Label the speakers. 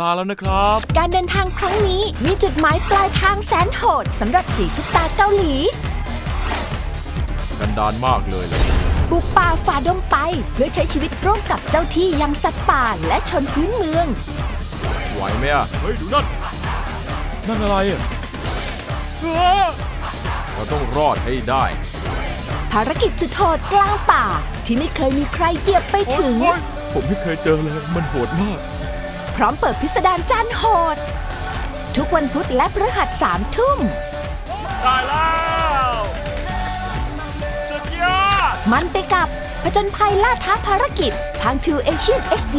Speaker 1: ลาแล้วนะครับ
Speaker 2: การเดินทางครั้งนี้มีจุดหมายปลายทางแสนโหดสำหรับสีซุปตาเกาหลี
Speaker 1: กันดานมากเลยเลย
Speaker 2: บุกป่าฝ่าดงไป เพื่อใช้ชีวิตร่วมกับเจ้าที่ยังสัตว์ป่าและชนพื้นเมือง
Speaker 1: ไหวไหมอะ เฮ้ย ดูนั่น นั่นอะไรอะเราต้องรอดให้ได้
Speaker 2: ภารกิจสุดโหดกลางป่าที่ไม่เคยมีใครเหยียบไปถึง
Speaker 1: ผมไม่เคยเจอเลย มันโหดมาก
Speaker 2: พร้อมเปิดพิสดารจานโหด ทุกวันพุธและพฤหัสสามทุ่ม
Speaker 1: ได้แล้วสุดยอด
Speaker 2: มันไปกับผจญภัยล่าท้าภารกิจทาง True Asian HD